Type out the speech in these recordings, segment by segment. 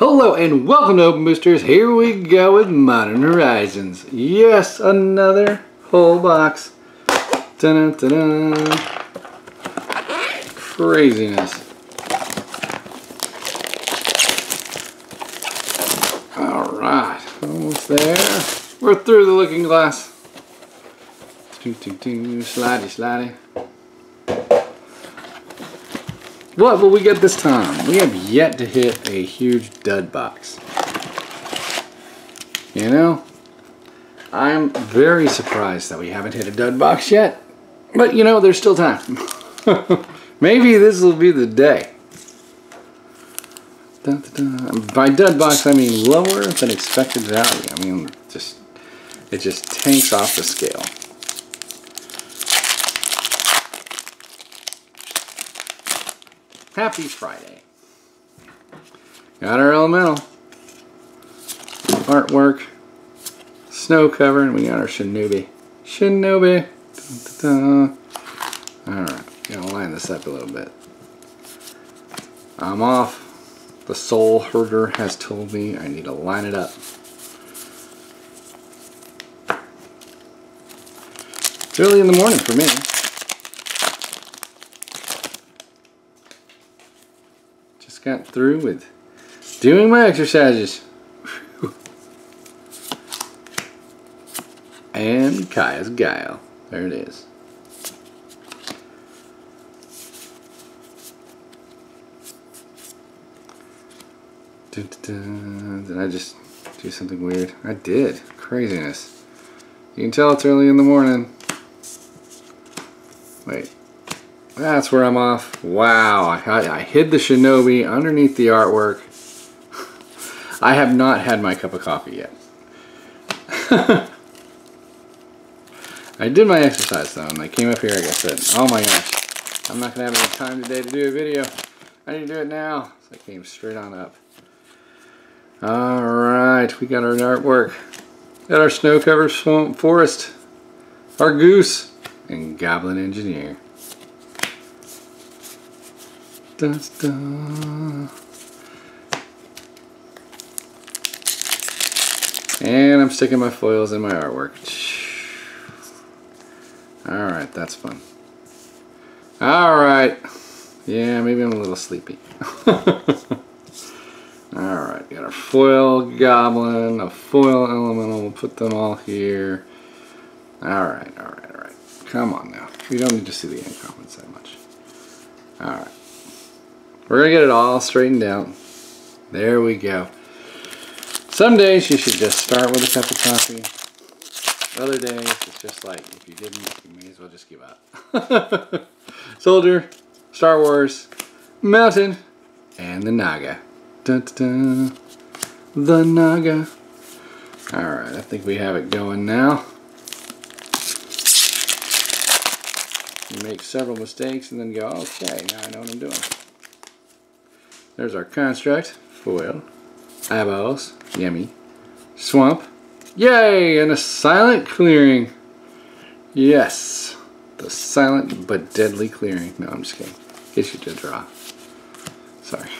Hello and welcome to Open Boosters. Here we go with Modern Horizons. Yes, another whole box. Dun -dun -dun Craziness. Alright, almost there. We're through the looking glass. Do, do, do, slidey, slidey. What will we get this time? We have yet to hit a huge dud box. You know, I'm very surprised that we haven't hit a dud box yet. But you know, there's still time. Maybe this will be the day. Dun, dun, dun. By dud box, I mean lower than expected value. I mean, just it just tanks off the scale. Happy Friday. Got our elemental. Artwork. Snow cover, and we got our Shinobi. Shinobi. Alright, gonna line this up a little bit. I'm off. The soul herder has told me I need to line it up. It's early in the morning for me. Got through with doing my exercises. and Kaya's Guile. There it is. Dun, dun, dun. Did I just do something weird? I did. Craziness. You can tell it's early in the morning. Wait. That's where I'm off. Wow. I, I hid the Shinobi underneath the artwork. I have not had my cup of coffee yet. I did my exercise though, and I came up here, like I said, oh my gosh, I'm not going to have any time today to do a video. I need to do it now. So I came straight on up. Alright, we got our artwork. Got our snow covered swamp forest, our goose, and goblin engineer. Dun, dun. And I'm sticking my foils in my artwork. Alright, that's fun. Alright. Yeah, maybe I'm a little sleepy. Alright, got our foil goblin, a foil elemental. We'll put them all here. Alright, alright, alright. Come on now. We don't need to see the uncommons that much. Alright. We're going to get it all straightened out. There we go. Some days you should just start with a cup of coffee. Other days it's just like, if you didn't, you may as well just give up. Soldier, Star Wars, Mountain, and the Naga. Dun, dun, dun. The Naga. Alright, I think we have it going now. You make several mistakes and then go, okay, now I know what I'm doing. There's our construct, foil, eyeballs, yummy, swamp, yay, and a silent clearing. Yes, the silent but deadly clearing. No, I'm just kidding. In case you did draw. Sorry.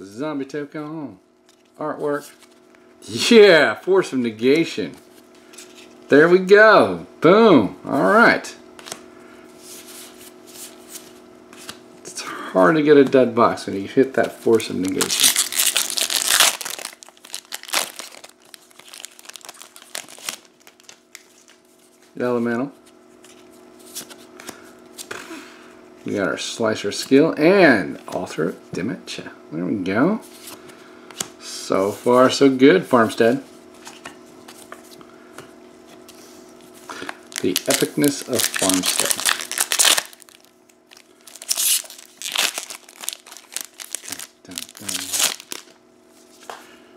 Zombie token artwork. Yeah, force of negation. There we go. Boom. All right. It's hard to get a dead box when you hit that force of negation. Elemental. We got our slicer skill and alter dementia. There we go. So far, so good, Farmstead. The epicness of Farmstead.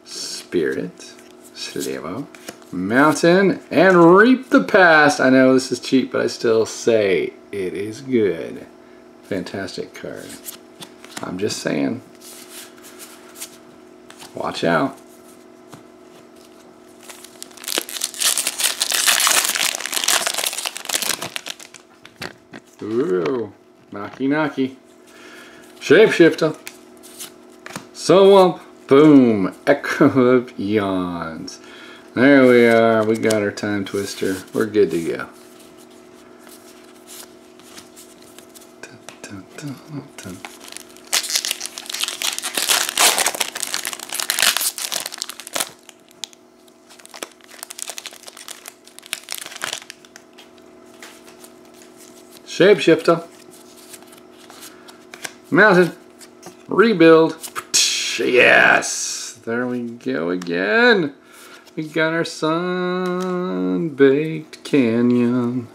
Spirit, Slevo, Mountain, and Reap the Past. I know this is cheap, but I still say it is good. Fantastic card. I'm just saying. Watch out. Ooh, knocky knocky. Shapeshifter. So Swamp. Boom. Echo of Eons. There we are. We got our time twister. We're good to go. Dun, dun, dun, Shapeshifter. Mounted. Rebuild. Yes! There we go again. We got our sun-baked canyon.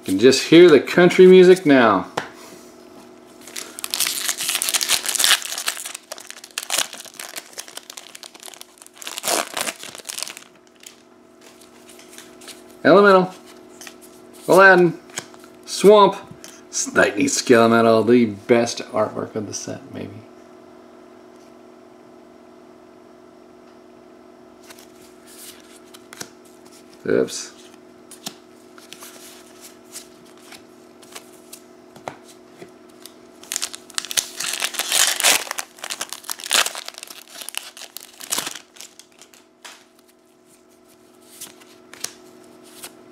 You can just hear the country music now. Elemental. Swamp. Slightly Skelemetal, the best artwork of the set, maybe. Oops.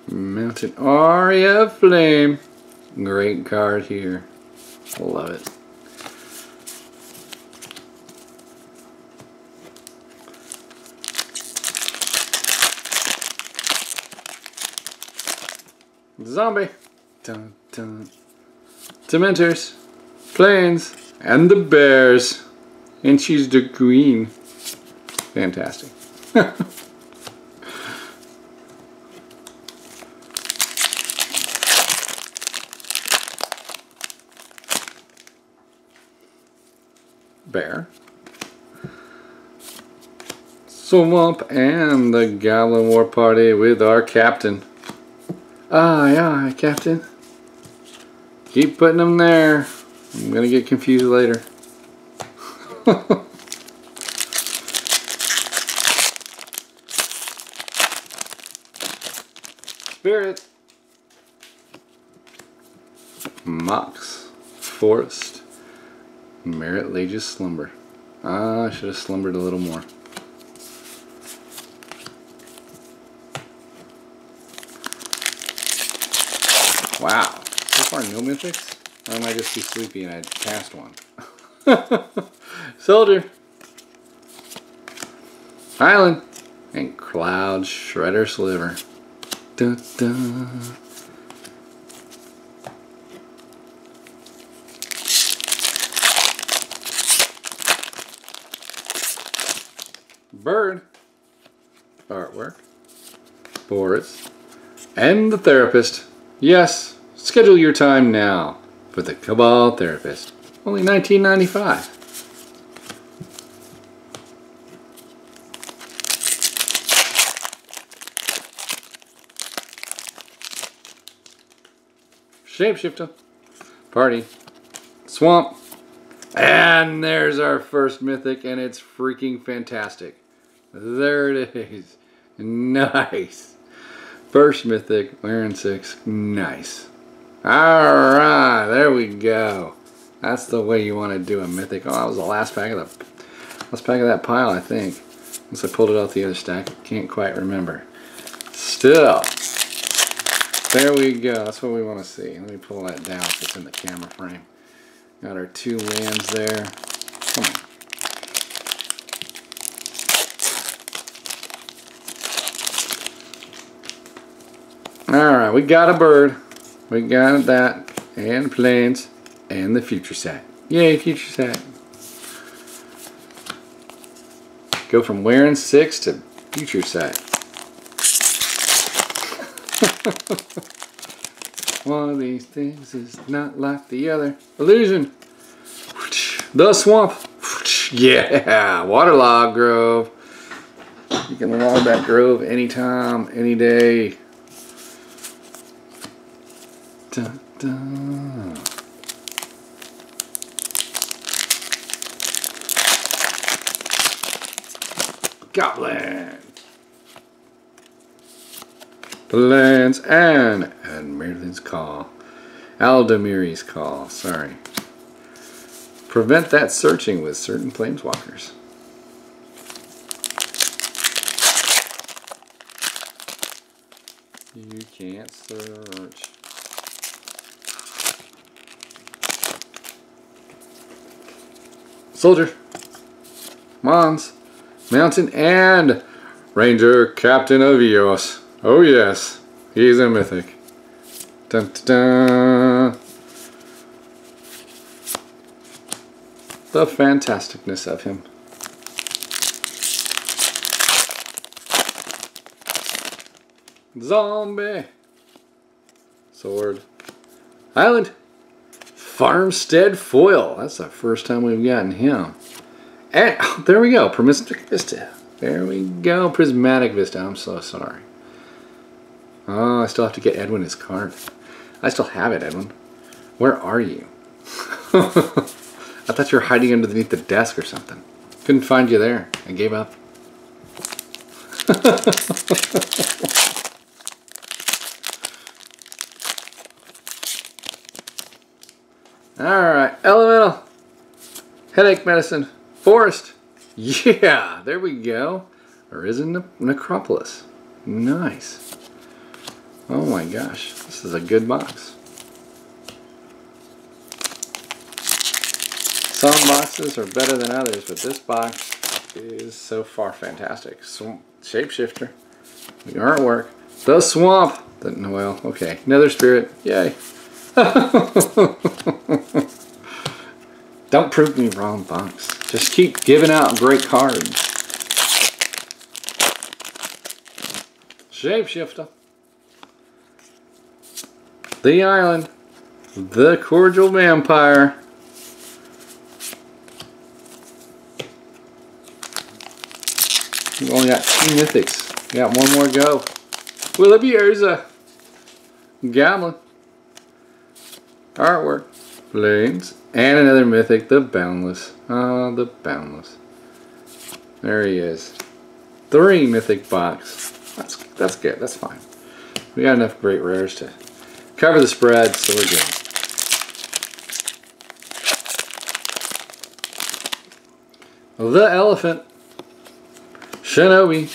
Mountain Aria Flame. Great card here. Love it. Zombie. Dun, dun. Dementors. Plains. And the bears. And she's the queen. Fantastic. Bear. Swamp and the Goblin War Party with our captain. Aye, aye, Captain. Keep putting them there. I'm gonna get confused later. Spirit. Mox. Forest. Marit Lage's Slumber. Ah, I should have slumbered a little more. Wow. So far, no mythics? Or am I just too sleepy and I passed one? Soldier. Island. And Cloud Shredder Sliver. Dun, dun. Bird. Artwork. Boris. And the therapist. Yes, schedule your time now for the Cabal Therapist. Only 1995. Shapeshifter. Party. Swamp. And there's our first mythic, and it's freaking fantastic. There it is. Nice. First mythic, Wrenn and Six. Nice. Alright, there we go. That's the way you want to do a mythic. Oh, that was the last pack of the last pack of that pile, I think. Once I pulled it out the other stack, can't quite remember. Still. There we go. That's what we want to see. Let me pull that down if it's in the camera frame. Got our two lands there. Come on. Alright, we got a bird. We got that. And planes. And the future set. Yay, future set. Go from Wrenn and Six to future set. One of these things is not like the other. Illusion. The swamp. Yeah, Waterlogged Grove. You can log that grove anytime, any day. Dun, dun. Goblin. Plans and and Merlin's Call. Eladamri's Call, sorry. Prevent that searching with certain planeswalkers. You can't search. Soldier, Mons, Mountain, and Ranger Captain of Eos. Oh yes, he's a mythic. Dun, dun, dun. The fantasticness of him. Zombie. Sword. Island. Farmstead Foil. That's the first time we've gotten him. And oh, there we go. Prismatic Vista. There we go. Prismatic Vista. I'm so sorry. Oh, I still have to get Edwin his card. I still have it, Edwin. Where are you? I thought you were hiding underneath the desk or something. Couldn't find you there. I gave up. Alright, elemental. Headache medicine. Forest. Yeah, there we go. Arisen ne Necropolis. Nice. Oh my gosh, this is a good box. Some boxes are better than others, but this box is so far fantastic. Swamp, shapeshifter, the artwork, the swamp, the, well, okay, Nether Spirit, yay. Don't prove me wrong, box. Just keep giving out great cards. Shapeshifter. The Island. The Cordial Vampire. We've only got two mythics. We got one more go. Will it be Urza? Goblin. Artwork. Blades. And another mythic, the Boundless. Ah, oh, the Boundless. There he is. Three mythic box. That's that's good. That's fine. We got enough great rares to cover the spread, so we're good. The Elephant. Shinobi,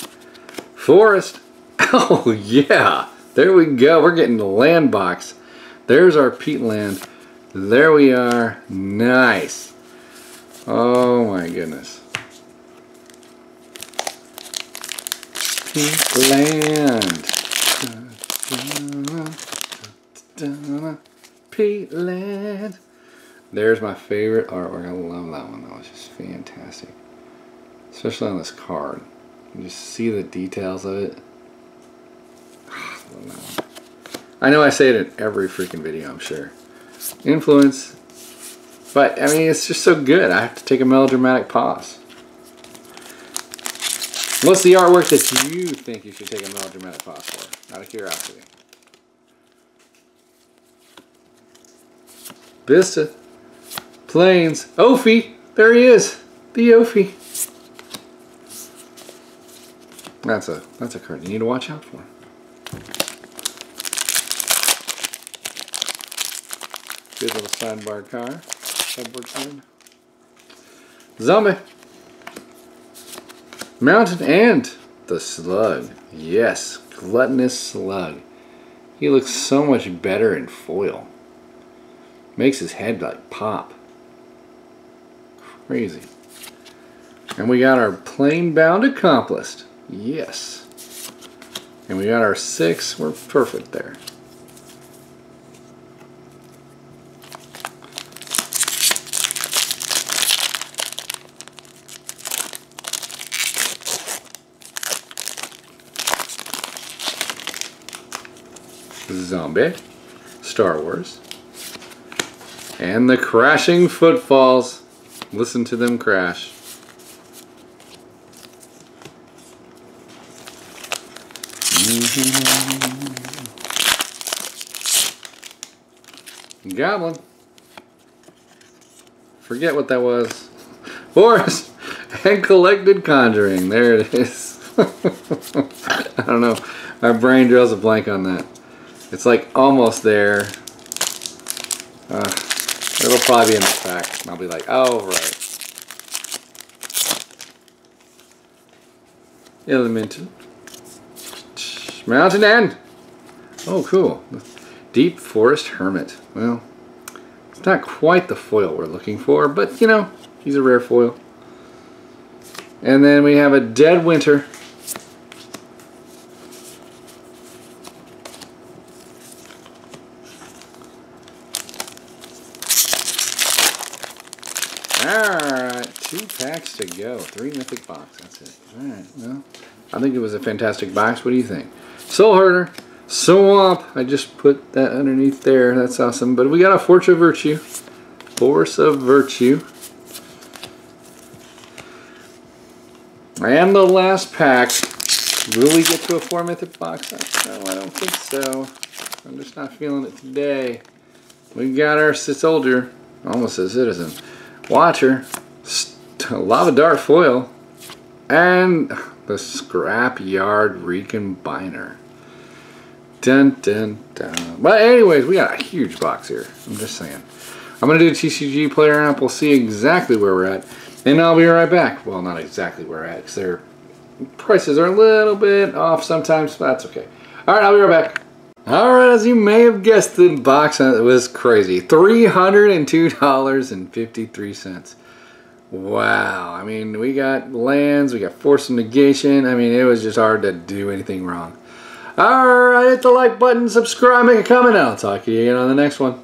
Forest. Oh yeah, there we go. We're getting the land box. There's our peatland. There we are. Nice. Oh my goodness. Peatland. Peatland. There's my favorite artwork. I love that one. That was just fantastic especially on this card. You just see the details of it. Ah, I know I say it in every freaking video, I'm sure. Influence. But, I mean, it's just so good. I have to take a melodramatic pause. What's the artwork that you think you should take a melodramatic pause for? Out of curiosity. Vista. Plains. Ophi. There he is. The Ophi. That's a that's a card you need to watch out for. Good little sidebar car. Sideboard. Zombie. Mountain and the slug. Yes, gluttonous slug. He looks so much better in foil. Makes his head like pop. Crazy. And we got our plain bound accomplished. Yes. And we got our six. We're perfect there. Zombie, Star Wars, and the crashing footfalls. Listen to them crash. Goblin. Forget what that was. Forest and collected conjuring. There it is. I don't know. My brain draws a blank on that. It's like almost there. Uh, it'll probably be in the pack. And I'll be like, oh, right. Elemental. Mountain End. Oh, cool. Deep Forest Hermit. Well, it's not quite the foil we're looking for, but you know, he's a rare foil. And then we have a Dead Winter. Alright, two packs to go. Three mythic box, that's it. Alright, well, I think it was a fantastic box. What do you think? Soul Herder, Swamp. I just put that underneath there. That's awesome. But we got a Force of Virtue. Force of Virtue. And the last pack. Will we get to a four mythic box? No, I don't think so. I'm just not feeling it today. We got our soldier, almost a citizen. Watcher, Lava Dart foil, and the Scrap Yard Recombiner. Dun dun dun. But anyways, we got a huge box here. I'm just saying. I'm gonna do a TCG player app. We'll see exactly where we're at, and I'll be right back. Well, not exactly where we're at, because their prices are a little bit off sometimes, but that's okay. All right, I'll be right back. All right, as you may have guessed, the box was crazy. $302.53. Wow. I mean, we got lands, we got force of negation. I mean, it was just hard to do anything wrong. All right, hit the like button, subscribe, make a comment. I'll talk to you again on the next one.